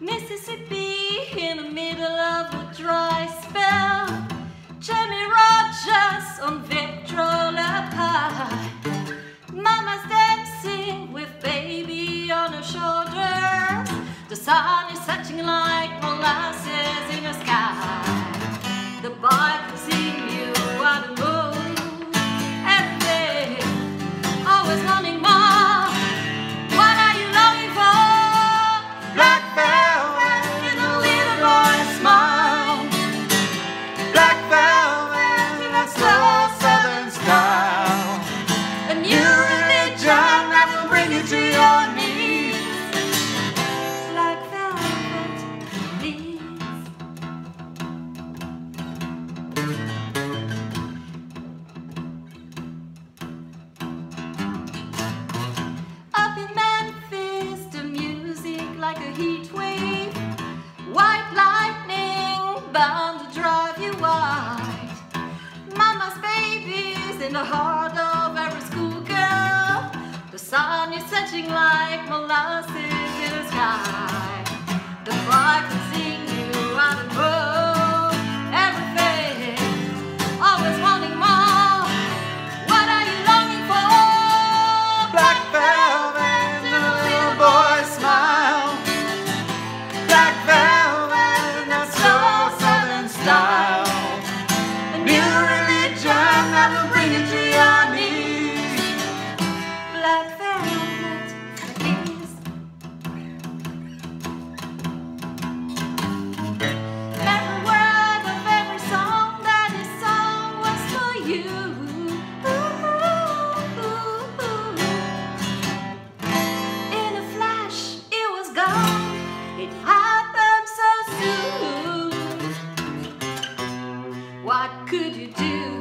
Mississippi in the middle of a dry spell. Jimmie Rodgers on Victrola Pie. Mama's dancing with baby on her shoulder. The sun is setting like molasses in the sky. The boy the heart of every schoolgirl. The sun is setting like molasses in the sky. What could you do?